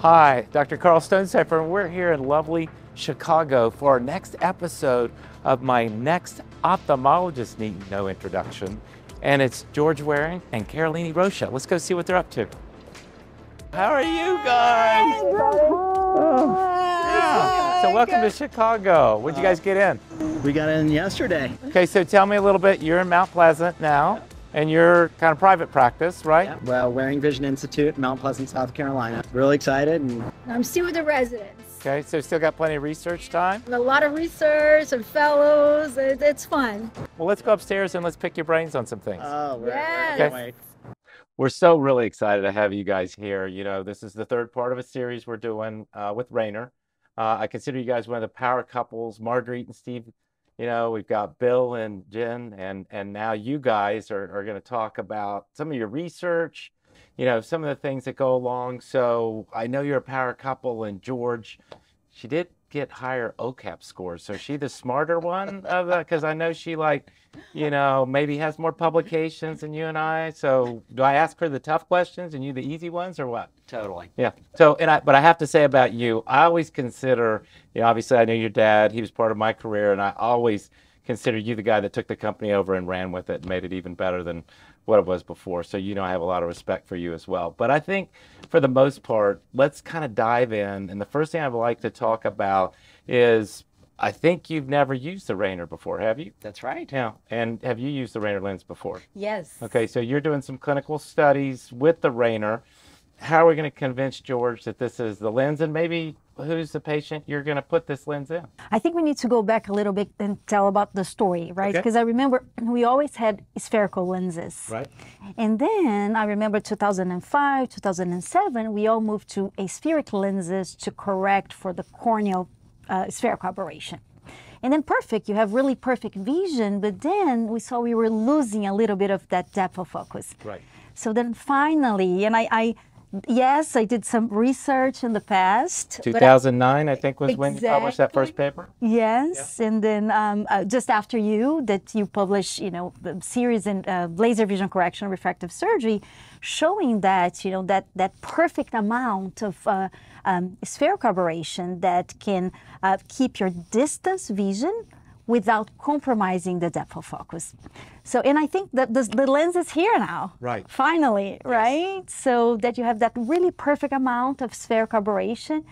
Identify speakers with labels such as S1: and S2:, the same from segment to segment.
S1: Hi, Dr. Karl Stonecipher, and we're here in lovely Chicago for our next episode of my next ophthalmologist need no introduction. And it's George Waring and Karolinne Rocha. Let's go see what they're up to. How are you guys? Yeah. So welcome to Chicago. When'd you guys get in?
S2: We got in yesterday.
S1: Okay, so tell me a little bit. You're in Mount Pleasant now, and you're kind of private practice, right? Yeah.
S2: Well, Waring Vision Institute, Mount Pleasant, South Carolina. Really excited and
S3: I'm still with the residents.
S1: Okay, so still got plenty of research time.
S3: A lot of research and fellows. It, it's fun.
S1: Well, let's go upstairs and let's pick your brains on some things.
S2: oh, we're,
S3: Yes.
S2: we're
S1: Okay. We're so really excited to have you guys here. You know, this is the third part of a series we're doing uh, with Rayner. Uh, I consider you guys one of the power couples, Marguerite and Steve. You know, we've got Bill and Jen, and and now you guys are, are going to talk about some of your research, you know, some of the things that go along. So I know you're a power couple, and George, she did get higher OKAP scores. So is she the smarter one of the? Because I know she like, you know, maybe has more publications than you and I. So do I ask her the tough questions and you the easy ones, or what?
S2: Totally.
S1: Yeah. So, and I, but I have to say about you, I always consider, you know, obviously I know your dad, he was part of my career, and I always consider you the guy that took the company over and ran with it and made it even better than what it was before. So, you know, I have a lot of respect for you as well. But I think for the most part, let's kind of dive in. And the first thing I would like to talk about is I think you've never used the Rayner before, have you?
S2: That's right.
S1: Yeah. And have you used the Rayner lens before?
S3: Yes.
S1: Okay, so you're doing some clinical studies with the Rayner. How are we going to convince George that this is the lens, and maybe who's the patient you're going to put this lens in?
S4: I think we need to go back a little bit and tell about the story, right?
S1: Okay.
S4: Because I remember we always had spherical lenses.
S1: Right.
S4: And then I remember 2005, 2007, we all moved to aspheric lenses to correct for the corneal uh, spherical aberration. And then perfect, you have really perfect vision, but then we saw we were losing a little bit of that depth of focus.
S1: Right.
S4: So then finally, and I, I yes, I did some research in the past. but I-
S1: 2009, I think, was when you published that first paper.
S4: Yes, and then um, uh, just after you, that you published, you know, the series in uh, laser vision correction refractive surgery, showing that you know that that perfect amount of uh, um, spherical aberration that can uh, keep your distance vision without compromising the depth of focus. So, and I think that the, the lens is here now.
S1: Right.
S4: Finally, right? So that you have that really perfect amount of spherical aberration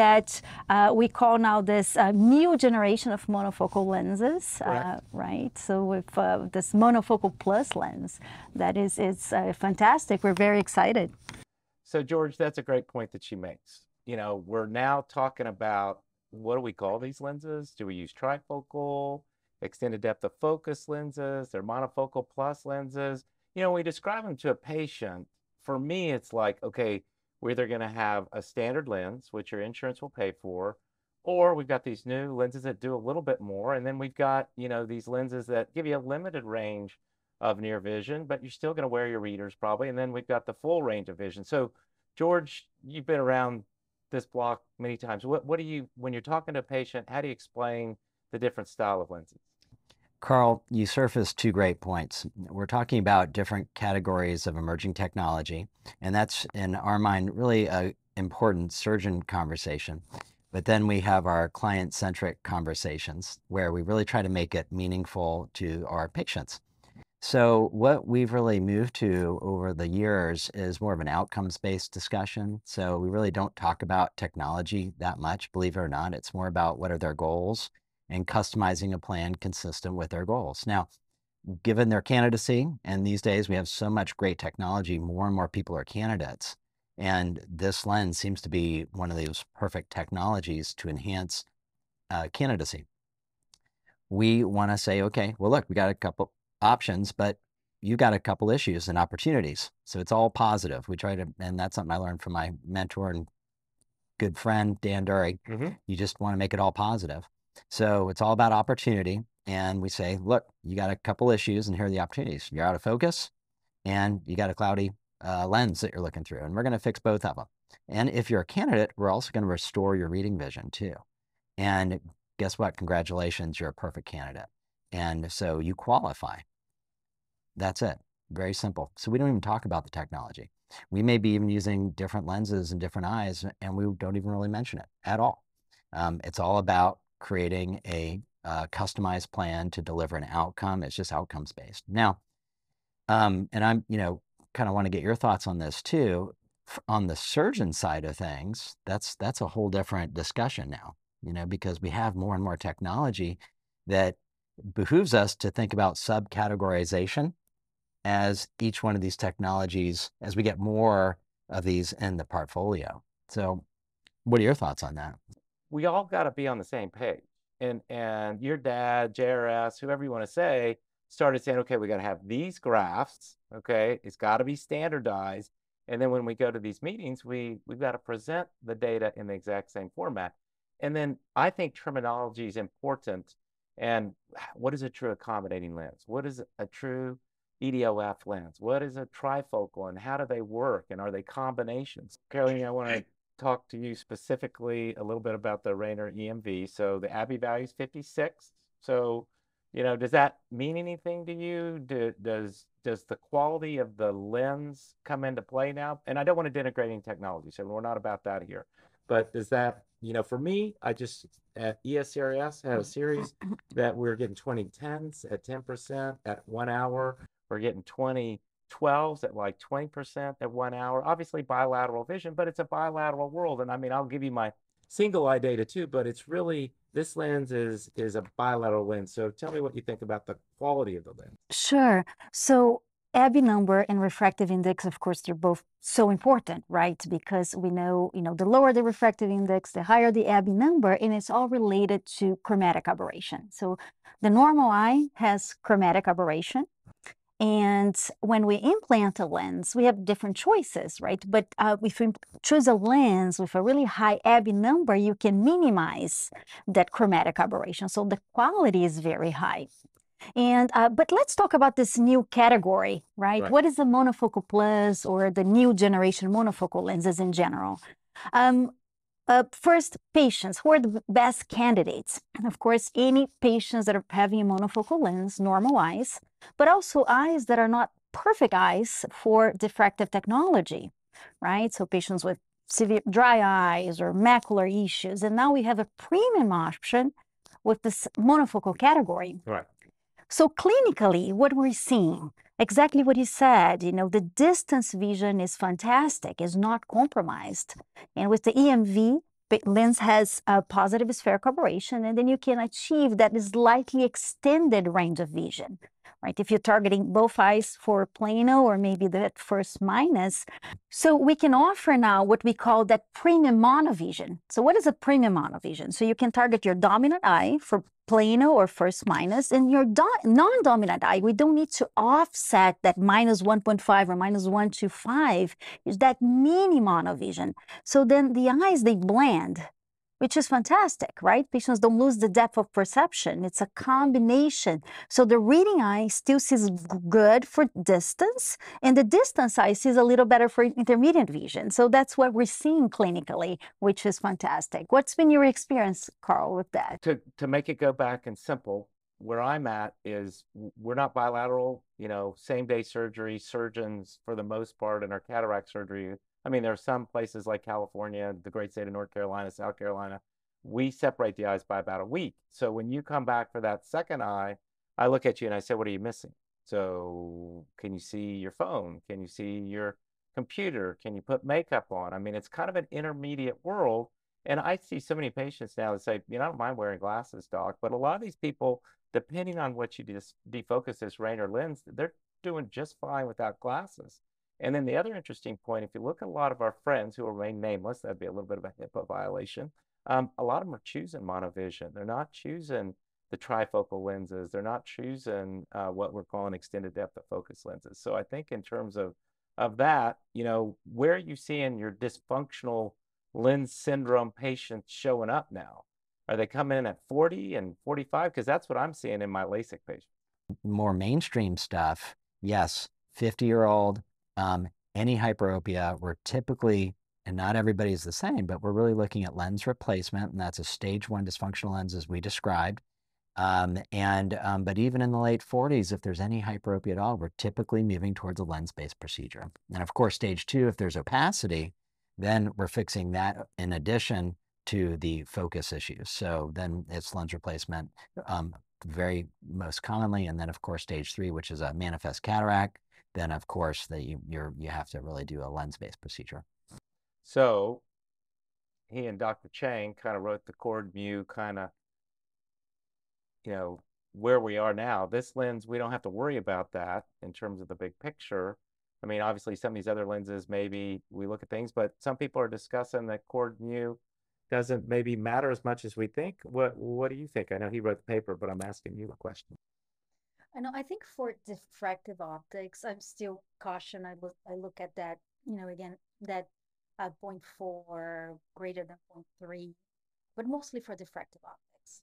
S4: that uh, we call now this uh, new generation of monofocal lenses, uh, right? So with uh, this monofocal plus lens, that is it's uh, fantastic. We're very excited.
S1: So, George, that's a great point that she makes. You know, we're now talking about what do we call these lenses? Do we use trifocal, extended depth of focus lenses? They're monofocal plus lenses. You know, we describe them to a patient, for me, it's like, okay, we're either going to have a standard lens, which your insurance will pay for, or we've got these new lenses that do a little bit more. And then we've got, you know, these lenses that give you a limited range of near vision, but you're still going to wear your readers probably. And then we've got the full range of vision. So, George, you've been around this block many times. What, what do you, when you're talking to a patient, how do you explain the different style of lenses?
S5: Karl, you surfaced two great points. We're talking about different categories of emerging technology, and that's in our mind really a important surgeon conversation. But then we have our client-centric conversations where we really try to make it meaningful to our patients. So what we've really moved to over the years is more of an outcomes-based discussion. So we really don't talk about technology that much, believe it or not. It's more about what are their goals and customizing a plan consistent with their goals. Now, given their candidacy, and these days we have so much great technology, more and more people are candidates. And this lens seems to be one of those perfect technologies to enhance uh, candidacy. We want to say, okay, well, look, we got a couple options, but you've got a couple issues and opportunities. So it's all positive. We try to, and that's something I learned from my mentor and good friend, Dan Durrie.
S1: Mhm.
S5: You just want to make it all positive. So it's all about opportunity. And we say, look, you got a couple issues, and here are the opportunities. You're out of focus, and you got a cloudy uh, lens that you're looking through, and we're going to fix both of them. And if you're a candidate, we're also going to restore your reading vision too. And guess what? Congratulations, you're a perfect candidate. And so you qualify. That's it. Very simple. So we don't even talk about the technology. we may be even using different lenses and different eyes, and we don't even really mention it at all. Um, it's all about creating a uh, customized plan to deliver an outcome. It's just outcomes based. Now, um, and I'm, you know, kind of want to get your thoughts on this too. On the surgeon side of things, that's that's a whole different discussion now, you know, because we have more and more technology that behooves us to think about subcategorization as each one of these technologies, as we get more of these in the portfolio. So, what are your thoughts on that?
S1: We all got to be on the same page. And and your dad, JRS, whoever you want to say, started saying, okay, we got to have these graphs. Okay, it's got to be standardized. And then when we go to these meetings, we we've got to present the data in the exact same format. And then I think terminology is important. And what is a true accommodating lens? What is a true EDOF lens? What is a trifocal and how do they work? And are they combinations? Karolinne, I want to talk to you specifically a little bit about the Rayner EMV. So the Abbe value is 56. So you know, does that mean anything to you? Do, does does the quality of the lens come into play now? And I don't want to denigrate any technology, so we're not about that here. But does that, you know, for me, I just at ESCRS had a series that we are getting 2010s at 10% at one hour. We're getting 2012s at like 20% at one hour. Obviously bilateral vision, but it's a bilateral world. And I mean, I'll give you my single eye data too, but it's really this lens is is a bilateral lens. So tell me what you think about the quality of the lens.
S4: Sure. So Abbe number and refractive index, of course, they're both so important, right? Because we know, you know, the lower the refractive index, the higher the Abbe number, and it's all related to chromatic aberration. So the normal eye has chromatic aberration, and when we implant a lens, we have different choices, right? But uh, if we choose a lens with a really high Abbe number, you can minimize that chromatic aberration. So the quality is very high. And uh, but let's talk about this new category, right? right? What is the monofocal plus or the new generation monofocal lenses in general? Um, uh, first, patients. Who are the best candidates? and Of course, any patients that are having a monofocal lens, normal eyes, but also eyes that are not perfect eyes for diffractive technology, right? So patients with severe dry eyes or macular issues. And now we have a premium option with this monofocal category.
S1: Right.
S4: So clinically, what we're seeing, exactly what you said, you know, the distance vision is fantastic, is not compromised. And with the EMV, lens has a positive spherical aberration, and then you can achieve that slightly extended range of vision right? If you're targeting both eyes for plano or maybe the first minus. So we can offer now what we call that premium monovision. So what is a premium monovision? So you can target your dominant eye for plano or first minus and your non-dominant eye we don't need to offset that minus 1.5 or minus 125 is that mini monovision. So then the eyes they blend which is fantastic, right? Patients don't lose the depth of perception. It's a combination. So the reading eye still sees good for distance, and the distance eye sees a little better for intermediate vision. So that's what we're seeing clinically, which is fantastic. What's been your experience, Karl, with that?
S1: To, to make it go back and simple, where I'm at is we're not bilateral, you know, same day surgery. Surgeons, for the most part, in our cataract surgery, I mean, there are some places like California, the great state of North Carolina, South Carolina, we separate the eyes by about a week. So when you come back for that second eye, I look at you and I say, What are you missing? So can you see your phone? Can you see your computer? Can you put makeup on? I mean, it's kind of an intermediate world. And I see so many patients now that say, you know, I don't mind wearing glasses, doc. But a lot of these people, depending on what you just defocus this Rayner lens, they're doing just fine without glasses. And then the other interesting point, if you look at a lot of our friends who remain nameless, that'd be a little bit of a HIPAA violation. Um, a lot of them are choosing monovision. They're not choosing the trifocal lenses. They're not choosing uh, what we're calling extended depth of focus lenses. So I think in terms of of that, you know, where are you seeing your dysfunctional lens syndrome patients showing up now? Are they coming in at 40 and 45? Because that's what I'm seeing in my LASIK patients.
S5: More mainstream stuff, yes. 50 year old um, any hyperopia, we're typically, and not everybody is the same, but we're really looking at lens replacement, and that's a stage one dysfunctional lens as we described. Um, and um, but even in the late 40s, if there's any hyperopia at all, we're typically moving towards a lens-based procedure. And of course, stage two, if there's opacity, then we're fixing that in addition to the focus issues. So then it's lens replacement um, very most commonly, and then of course stage three, which is a manifest cataract. Then of course that you you're, you have to really do a lens-based procedure.
S1: So he and Dr. Chang kind of wrote the chord mu kind of, you know, where we are now. This lens, we don't have to worry about that in terms of the big picture. I mean, obviously, some of these other lenses, maybe we look at things, but some people are discussing that chord mu doesn't maybe matter as much as we think. What What do you think? I know he wrote the paper, but I'm asking you a question.
S3: I know. I think for diffractive optics, I'm still caution. I look. I look at that. You know, again, that uh, 0.4 greater than 0.3, but mostly for diffractive optics.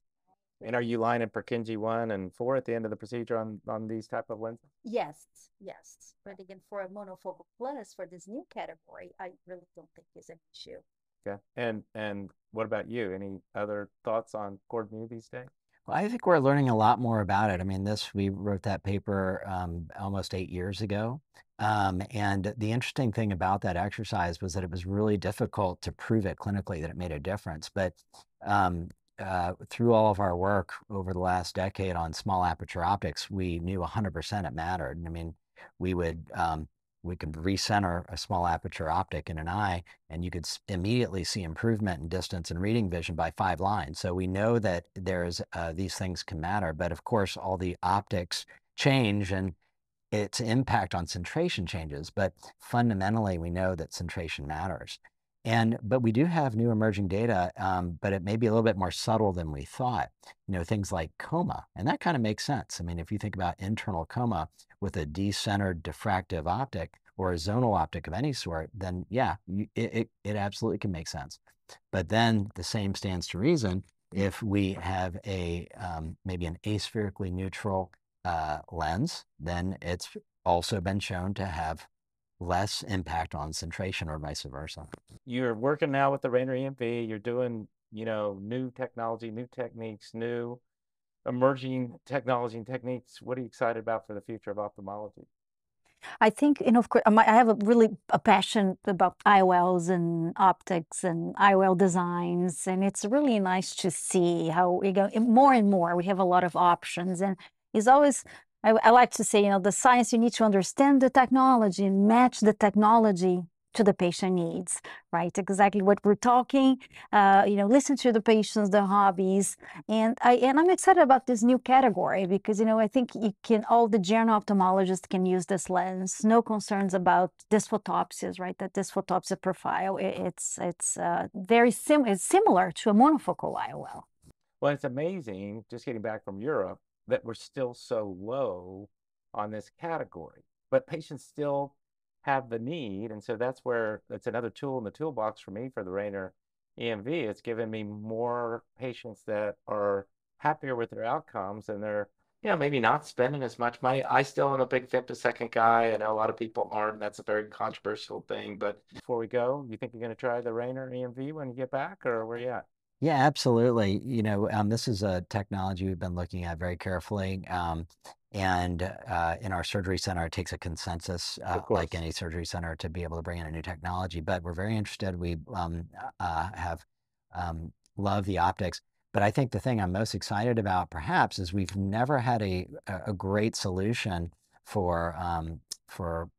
S1: And are you lining Purkinje one and four at the end of the procedure on on these type of lenses?
S3: Yes, yes. But again, for a monofocal plus for this new category, I really don't think is an issue.
S1: Okay. And and what about you? Any other thoughts on chord mu these days?
S5: Well, I think we're learning a lot more about it. I mean, this we wrote that paper um, almost eight years ago, um, and the interesting thing about that exercise was that it was really difficult to prove it clinically that it made a difference. But um, uh, through all of our work over the last decade on small aperture optics, we knew 100% it mattered. I mean, we would um, we could recenter a small aperture optic in an eye and you could immediately see improvement in distance and reading vision by five lines. So we know that there's uh, these things can matter, but of course all the optics change and its impact on centration changes. But fundamentally, we know that centration matters. And but we do have new emerging data, um, but it may be a little bit more subtle than we thought. You know, things like coma, and that kind of makes sense. I mean, if you think about internal coma with a decentered diffractive optic or a zonal optic of any sort, then yeah, you, it, it it absolutely can make sense. But then the same stands to reason if we have a um, maybe an aspherically neutral uh, lens, then it's also been shown to have less impact on centration or vice versa.
S1: You're working now with the Rayner EMV. You're doing, you know, new technology, new techniques, new emerging technology and techniques. What are you excited about for the future of ophthalmology?
S4: I think, you know, of course, I have a really a passion about IOLs and optics and IOL designs, and it's really nice to see how we go more and more. We have a lot of options, and it's always I, I like to say, you know, the science, you need to understand the technology and match the technology to the patient needs, right? Exactly what we're talking, uh, you know, listen to the patients, the hobbies. And I and I'm excited about this new category because, you know, I think you can all the general ophthalmologists can use this lens. No concerns about dysphotopsias, right? That dysphotopsia profile, it, it's it's uh, very sim it's similar to a monofocal IOL.
S1: Well, it's amazing, just getting back from Europe, that we're still so low on this category, but patients still have the need. And so that's where it's another tool in the toolbox for me for the Rayner EMV. It's given me more patients that are happier with their outcomes and they're, you know, maybe not spending as much money. I still am a big femtosecond guy. I know a lot of people aren't. That's a very controversial thing. But before we go, you think you're going to try the Rayner EMV when you get back or where you at?
S5: Yeah, absolutely. You know, um, this is a technology we've been looking at very carefully. Um, and uh, in our surgery center, it takes a consensus, uh, like any surgery center, to be able to bring in a new technology. But we're very interested. We um, uh, have um, love the optics. But I think the thing I'm most excited about, perhaps, is we've never had a a great solution for um, for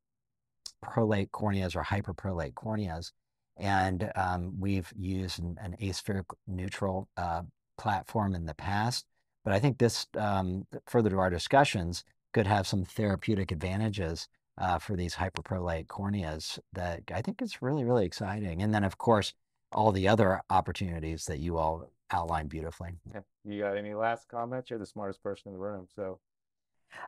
S5: prolate corneas or hyperprolate corneas. And um, we've used an, an aspheric neutral uh, platform in the past. But I think this, um, further to our discussions, could have some therapeutic advantages uh, for these hyperprolate corneas that I think is really, really exciting. And then, of course, all the other opportunities that you all outlined beautifully.
S1: You got any last comments? You're the smartest person in the room. So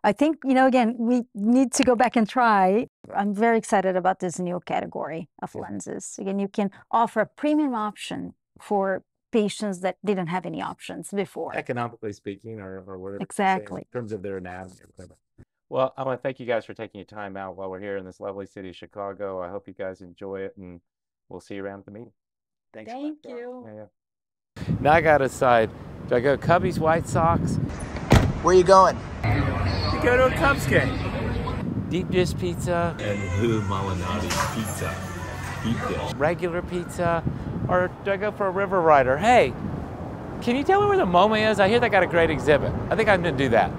S4: I think, you know, again, we need to go back and try. I'm very excited about this new category of mm-hmm. lenses. Again, you can offer a premium option for patients that didn't have any options before.
S1: Economically speaking, or, or whatever.
S4: Exactly.
S1: In terms of their anatomy or whatever. Well, I want to thank you guys for taking your time out while we're here in this lovely city of Chicago. I hope you guys enjoy it, and we'll see you around at the meeting.
S3: Thanks. Thank you.
S1: Yeah, yeah. Now I got to decide Do I go Cubbies White Sox?
S6: Where are you going?
S1: You go to a Cubs game. Deep dish pizza,
S7: and Lou Malnati's pizza. Deep dish.
S1: regular pizza, or do I go for a River Rider? Hey, can you tell me where the MoMA is? I hear they got a great exhibit. I think I'm gonna do that.